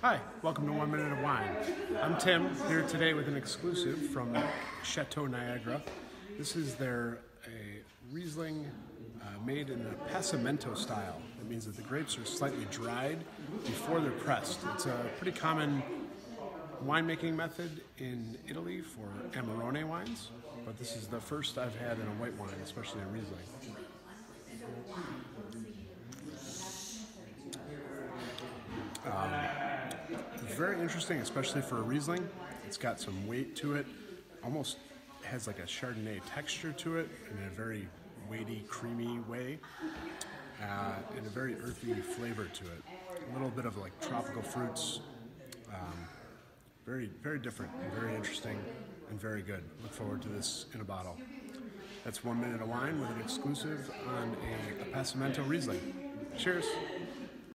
Hi, welcome to One Minute of Wine. I'm Tim, here today with an exclusive from Chateau Niagara. This is their a Riesling uh, made in a passamento style. That means that the grapes are slightly dried before they're pressed. It's a pretty common winemaking method in Italy for Amarone wines, but this is the first I've had in a white wine, especially a Riesling. Very interesting, especially for a Riesling. It's got some weight to it, almost has like a Chardonnay texture to it in a very weighty, creamy way, uh, and a very earthy flavor to it. A little bit of like tropical fruits. Um, very, very different and very interesting and very good. Look forward to this in a bottle. That's one minute of wine with an exclusive on a, a Passamento Riesling. Cheers.